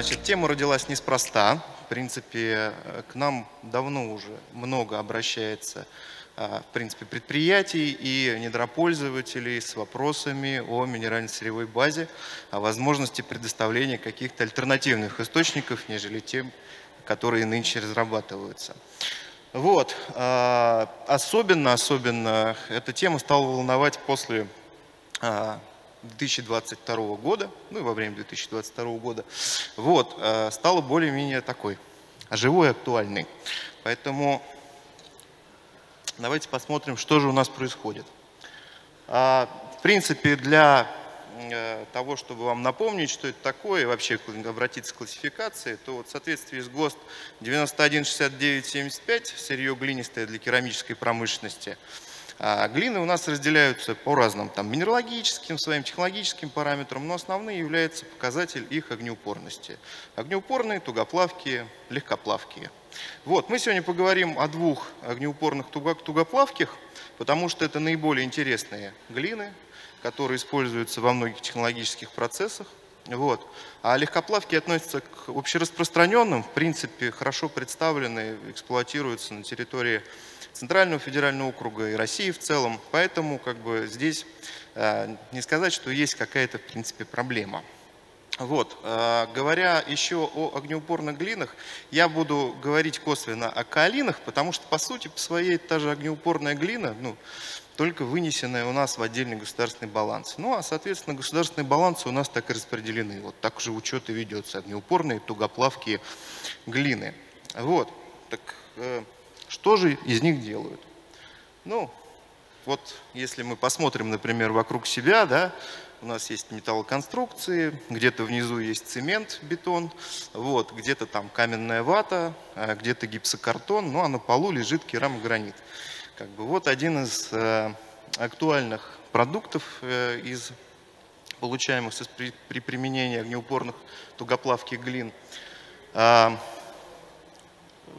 Значит, тема родилась неспроста. В принципе, к нам давно уже много обращается в принципе, предприятий и недропользователей с вопросами о минерально-сырьевой базе, о возможности предоставления каких-то альтернативных источников, нежели тем, которые нынче разрабатываются. Вот. Особенно, особенно эта тема стала волновать после 2022 года, ну и во время 2022 года, вот, э, стало более-менее такой живой, актуальной. Поэтому давайте посмотрим, что же у нас происходит. А, в принципе, для э, того, чтобы вам напомнить, что это такое, и вообще обратиться к классификации, то вот в соответствии с ГОСТ 916975, сырье глинистое для керамической промышленности, а глины у нас разделяются по разным там, минералогическим, своим технологическим параметрам, но основные является показатель их огнеупорности. Огнеупорные, тугоплавкие, легкоплавкие. Вот, мы сегодня поговорим о двух огнеупорных тугоплавких, потому что это наиболее интересные глины, которые используются во многих технологических процессах. Вот. А легкоплавки относятся к общераспространенным, в принципе, хорошо представлены, эксплуатируются на территории Центрального федерального округа и России в целом. Поэтому как бы здесь э, не сказать, что есть какая-то в принципе проблема. Вот. Э, говоря еще о огнеупорных глинах, я буду говорить косвенно о каолинах, потому что по сути по своей та же огнеупорная глина, ну, только вынесенная у нас в отдельный государственный баланс. Ну а, соответственно, государственные балансы у нас так и распределены. Вот так же учет и ведется. Огнеупорные, тугоплавкие глины. Вот. Так, э, что же из них делают? Ну, вот если мы посмотрим, например, вокруг себя, да, у нас есть металлоконструкции, где-то внизу есть цемент, бетон, вот, где-то там каменная вата, а где-то гипсокартон, ну а на полу лежит керамогранит. Как бы вот один из э, актуальных продуктов э, из получаемых при, при применении огнеупорных тугоплавких глин. А,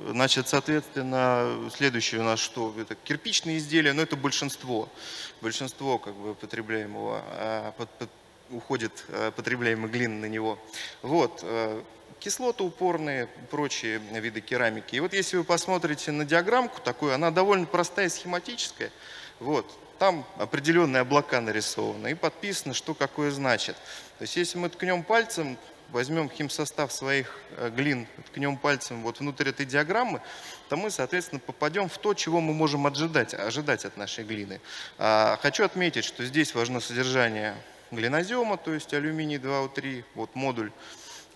Значит, соответственно, следующее у нас что? Это кирпичные изделия, но это большинство. Большинство как бы потребляемого, а, под, под, уходит а, потребляемой глины на него. Вот, а, кислоты упорные, прочие виды керамики. И вот если вы посмотрите на диаграммку такую, она довольно простая, схематическая. Вот, там определенные облака нарисованы и подписано, что какое значит. То есть если мы ткнем пальцем, возьмем химсостав своих э, глин, ткнем пальцем вот внутрь этой диаграммы, то мы, соответственно, попадем в то, чего мы можем ожидать, ожидать от нашей глины. А, хочу отметить, что здесь важно содержание глинозема, то есть алюминий 2О3, вот модуль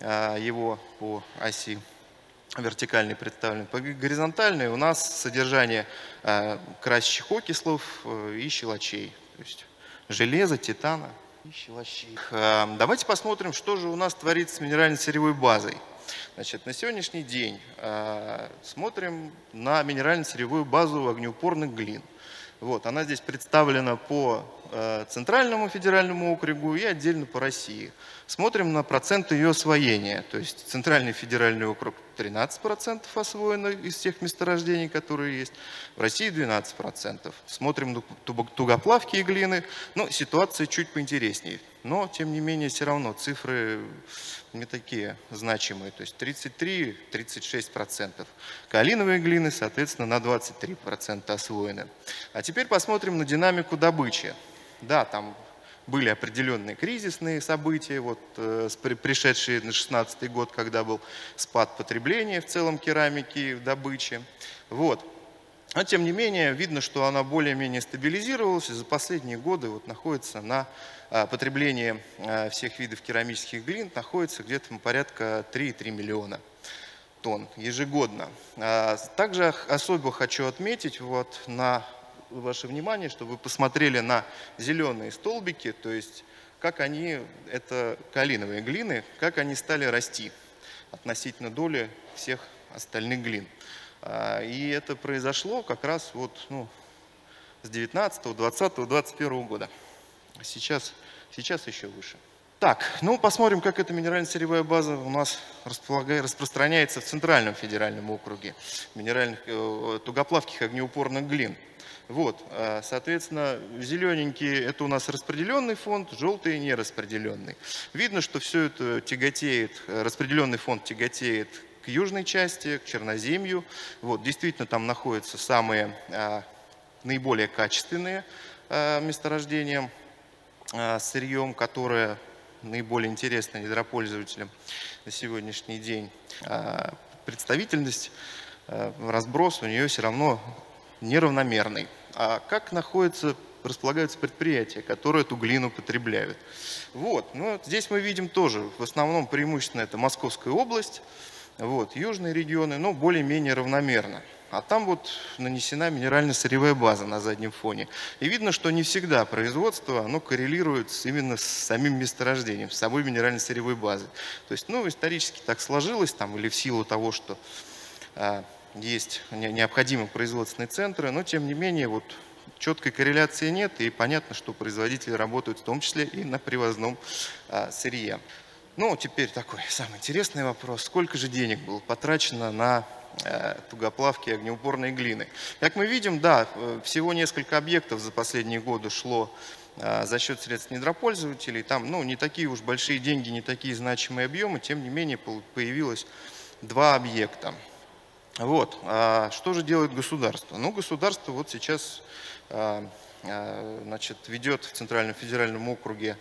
а, его по оси вертикальный представлен. По горизонтальной у нас содержание а, красящих окислов э, и щелочей, то есть железа, титана, Эм, давайте посмотрим, что же у нас творится с минерально-сырьевой базой. Значит, на сегодняшний день э, смотрим на минерально-сырьевую базу огнеупорных глин. Вот, она здесь представлена по э, Центральному федеральному округу и отдельно по России. Смотрим на процент ее освоения. То есть Центральный федеральный округ 13% освоено из всех месторождений, которые есть. В России 12%. Смотрим на тугоплавкие глины. Ну, ситуация чуть поинтереснее. Но, тем не менее, все равно цифры не такие значимые. То есть 33-36%. Калиновые глины, соответственно, на 23% освоены. А теперь посмотрим на динамику добычи. Да, там были определенные кризисные события, вот, э, пришедшие на 16 год, когда был спад потребления в целом керамики в добыче. Вот. Но тем не менее, видно, что она более-менее стабилизировалась и за последние годы вот, находится на а, потреблении а, всех видов керамических глин, находится где-то порядка 3,3 миллиона тонн ежегодно. А, также особо хочу отметить вот на ваше внимание, чтобы вы посмотрели на зеленые столбики, то есть как они, это калиновые глины, как они стали расти относительно доли всех остальных глин. А, и это произошло как раз вот, ну, с 19, 20, 21 года. Сейчас, сейчас еще выше. Так, ну посмотрим, как эта минерально-сырьевая база у нас распространяется в Центральном федеральном округе минеральных, э, тугоплавких огнеупорных глин. Вот, а, соответственно, зелененький – это у нас распределенный фонд, желтый – нераспределенный. Видно, что все это тяготеет, распределенный фонд тяготеет к южной части, к Черноземью. Вот, действительно, там находятся самые а, наиболее качественные а, месторождения а, сырьем, которое наиболее интересно недропользователям на сегодняшний день. Представительность, разброс у нее все равно неравномерный. А как находятся, располагаются предприятия, которые эту глину потребляют? Вот, ну, здесь мы видим тоже, в основном преимущественно это Московская область, вот, южные регионы, но более-менее равномерно. А там вот нанесена минерально-сырьевая база на заднем фоне. И видно, что не всегда производство оно коррелирует именно с самим месторождением, с самой минерально-сырьевой базой. То есть, ну, исторически так сложилось, там, или в силу того, что а, есть необходимые производственные центры, но тем не менее вот четкой корреляции нет, и понятно, что производители работают в том числе и на привозном а, сырье. Ну, теперь такой самый интересный вопрос. Сколько же денег было потрачено на э, тугоплавки огнеупорной глины? Как мы видим, да, э, всего несколько объектов за последние годы шло э, за счет средств недропользователей. Там ну, не такие уж большие деньги, не такие значимые объемы, тем не менее появилось два объекта. Вот. А что же делает государство? Ну, государство вот сейчас значит, ведет в Центральном федеральном округе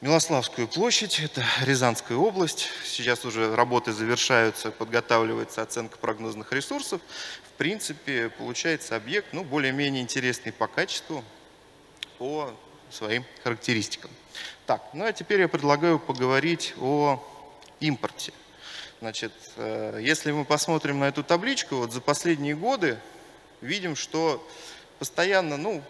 Милославскую площадь, это Рязанская область. Сейчас уже работы завершаются, подготавливается оценка прогнозных ресурсов. В принципе, получается объект ну, более-менее интересный по качеству, по своим характеристикам. Так, ну а теперь я предлагаю поговорить о импорте. Значит, э, если мы посмотрим на эту табличку, вот за последние годы видим, что постоянно, ну,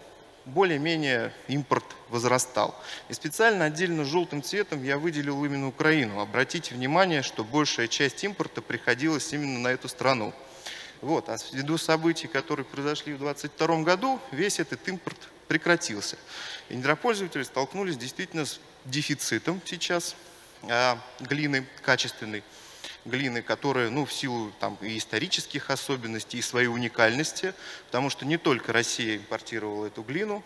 более-менее импорт возрастал. И специально отдельно желтым цветом я выделил именно Украину. Обратите внимание, что большая часть импорта приходилась именно на эту страну. Вот. А ввиду событий, которые произошли в 2022 году, весь этот импорт прекратился. И недропользователи столкнулись действительно с дефицитом сейчас а, глины качественной глины, которая ну, в силу там, и исторических особенностей, и своей уникальности, потому что не только Россия импортировала эту глину,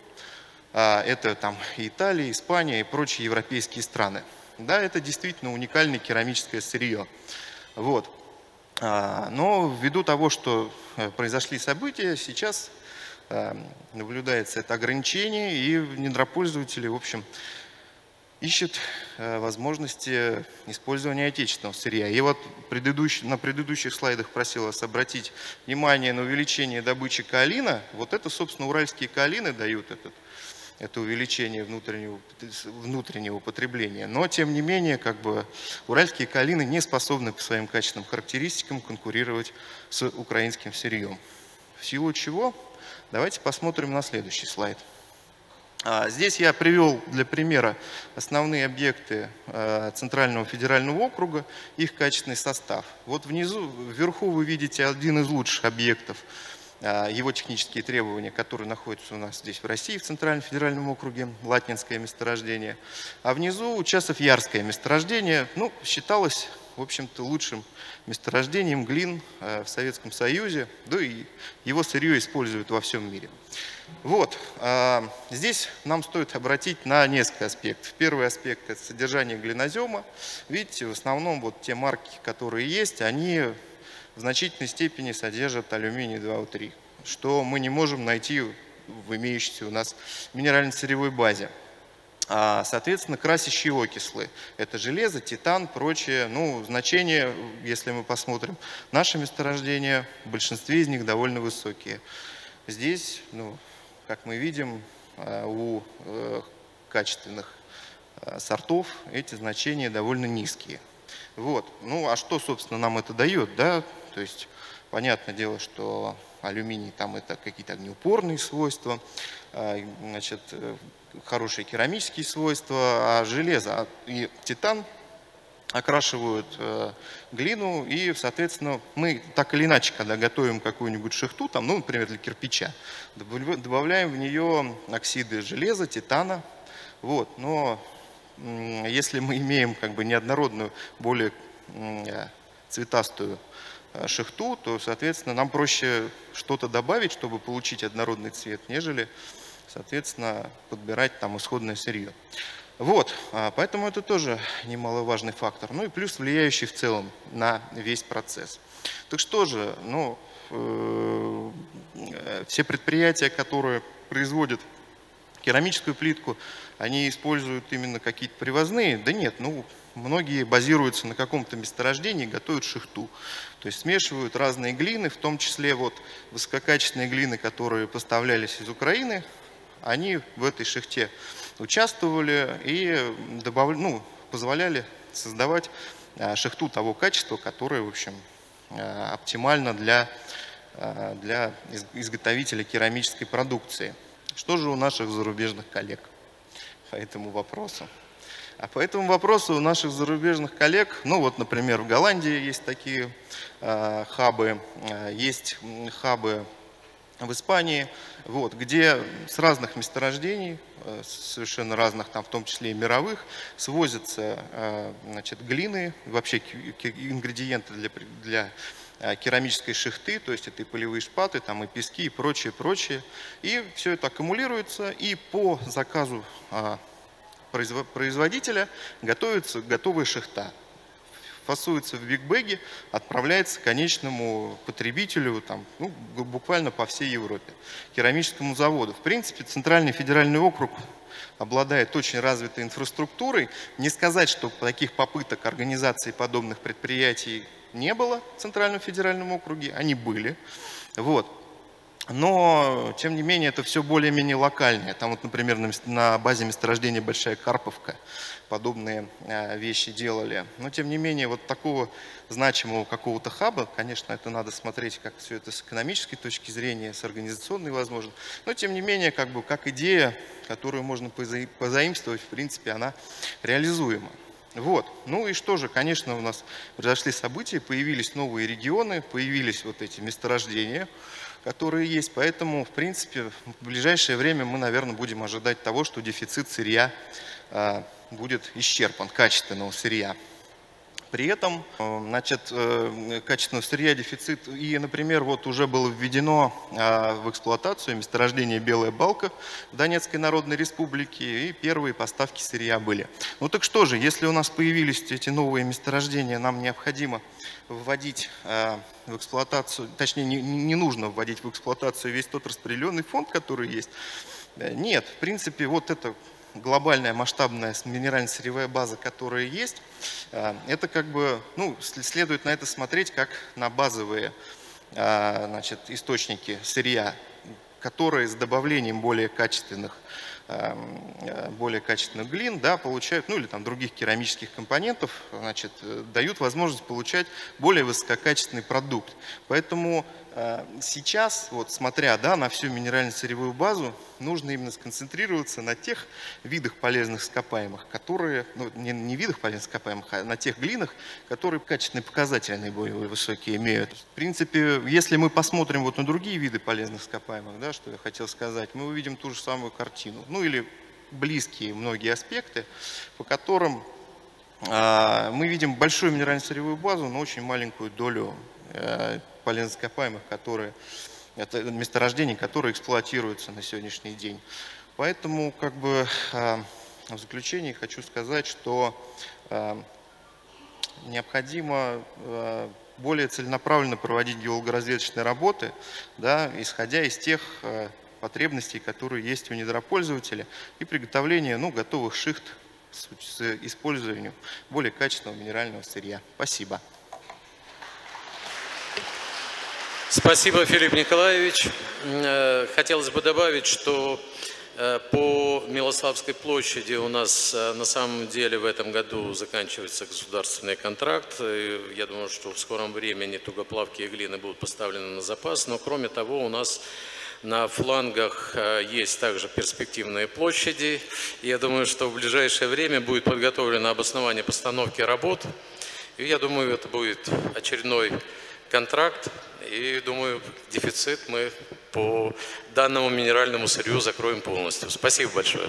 а это там и Италия, Испания и прочие европейские страны. Да, это действительно уникальное керамическое сырье. Вот. А, но ввиду того, что э, произошли события, сейчас э, наблюдается это ограничение, и недропользователи, в общем, ищет э, возможности использования отечественного сырья. И вот предыдущ, на предыдущих слайдах просил вас обратить внимание на увеличение добычи каолина. Вот это, собственно, уральские каолины дают этот, это увеличение внутреннего, внутреннего потребления. Но, тем не менее, как бы, уральские каолины не способны по своим качественным характеристикам конкурировать с украинским сырьем. В силу чего? Давайте посмотрим на следующий слайд. А, здесь я привел для примера основные объекты а, Центрального федерального округа, их качественный состав. Вот внизу, вверху вы видите один из лучших объектов, а, его технические требования, которые находятся у нас здесь в России, в Центральном федеральном округе, Латнинское месторождение. А внизу Часов-Ярское месторождение, ну, считалось, в общем-то, лучшим месторождением глин в Советском Союзе, да и его сырье используют во всем мире. Вот, а, здесь нам стоит обратить на несколько аспектов. Первый аспект – это содержание глинозема. Видите, в основном вот те марки, которые есть, они в значительной степени содержат алюминий 2О3, что мы не можем найти в имеющейся у нас минерально-сырьевой базе. А, соответственно, красящие окислы – это железо, титан, прочее. Ну, значения, если мы посмотрим, наши месторождения, в большинстве из них довольно высокие. Здесь, ну, как мы видим, э, у э, качественных э, сортов эти значения довольно низкие. Вот. Ну а что, собственно, нам это дает? Да? То есть, понятное дело, что алюминий там это какие-то огнеупорные свойства, значит, хорошие керамические свойства, а железо и титан окрашивают э, глину, и, соответственно, мы так или иначе, когда готовим какую-нибудь шахту, там, ну, например, для кирпича, добавляем в нее оксиды железа, титана, вот, но если мы имеем как бы неоднородную, более цветастую шихту, то, соответственно, нам проще что-то добавить, чтобы получить однородный цвет, нежели, соответственно, подбирать там исходное сырье. Вот, а, поэтому это тоже немаловажный фактор. Ну и плюс влияющий в целом на весь процесс. Так что же, ну, э, все предприятия, которые производят керамическую плитку, они используют именно какие-то привозные? Да нет, ну, многие базируются на каком-то месторождении, готовят шихту. То есть смешивают разные глины, в том числе вот высококачественные глины, которые поставлялись из Украины, они в этой шахте участвовали и ну, позволяли создавать а, шахту того качества, которое, в общем, а, оптимально для, а, для изготовителя керамической продукции. Что же у наших зарубежных коллег по этому вопросу? А по этому вопросу у наших зарубежных коллег, ну вот, например, в Голландии есть такие э, хабы, э, есть хабы в Испании, вот, где с разных месторождений, э, совершенно разных, там, в том числе и мировых, свозятся э, значит, глины, вообще ингредиенты для, для э, керамической шихты, то есть это и полевые шпаты, там и пески и прочее, прочее. И все это аккумулируется, и по заказу производителя готовится готовая шахта фасуется в бигбеге, отправляется конечному потребителю там, ну, буквально по всей Европе, керамическому заводу. В принципе, Центральный федеральный округ обладает очень развитой инфраструктурой. Не сказать, что таких попыток организации подобных предприятий не было в Центральном федеральном округе, они были. Вот. Но, тем не менее, это все более-менее локальное. Там вот, например, на базе месторождения Большая Карповка подобные э, вещи делали. Но, тем не менее, вот такого значимого какого-то хаба, конечно, это надо смотреть, как все это с экономической точки зрения, с организационной, возможно. Но, тем не менее, как бы как идея, которую можно позаимствовать, в принципе, она реализуема. Вот. Ну и что же, конечно, у нас произошли события, появились новые регионы, появились вот эти месторождения, которые есть. Поэтому, в принципе, в ближайшее время мы, наверное, будем ожидать того, что дефицит сырья а, будет исчерпан, качественного сырья. При этом, э, значит, э, качественного сырья дефицит. И, например, вот уже было введено а, в эксплуатацию месторождение Белая Балка в Донецкой Народной Республике, и первые поставки сырья были. Ну так что же, если у нас появились эти новые месторождения, нам необходимо вводить а, в эксплуатацию, точнее, не, не нужно вводить в эксплуатацию весь тот распределенный фонд, который есть. Э, нет, в принципе, вот это глобальная масштабная минерально-сырьевая база, которая есть, э, это как бы, ну, следует на это смотреть как на базовые э, значит, источники сырья, которые с добавлением более качественных более качественных глин, да, получают, ну или там других керамических компонентов, значит, э, дают возможность получать более высококачественный продукт. Поэтому э, сейчас, вот смотря да, на всю минерально-сырьевую базу, нужно именно сконцентрироваться на тех видах полезных ископаемых, которые, ну не, не видах полезных ископаемых, а на тех глинах, которые качественные показатели наиболее высокие имеют. В принципе, если мы посмотрим вот на другие виды полезных ископаемых, да, что я хотел сказать, мы увидим ту же самую картину ну или близкие многие аспекты, по которым э, мы видим большую минерально-сырьевую базу, но очень маленькую долю э, полезных ископаемых, которые, это месторождений, которые эксплуатируются на сегодняшний день. Поэтому как бы э, в заключение хочу сказать, что э, необходимо более целенаправленно проводить геологоразведочные работы, да, исходя из тех потребностей, которые есть у недропользователя, и приготовление ну, готовых шихт с, с использованием более качественного минерального сырья. Спасибо. Спасибо, Филипп Николаевич. Э, хотелось бы добавить, что э, по Милославской площади у нас э, на самом деле в этом году заканчивается государственный контракт. Я думаю, что в скором времени тугоплавкие глины будут поставлены на запас. Но кроме того, у нас на флангах э, есть также перспективные площади. Я думаю, что в ближайшее время будет подготовлено обоснование постановки работ. И я думаю, это будет очередной контракт. И думаю, дефицит мы по данному минеральному сырью закроем полностью. Спасибо большое.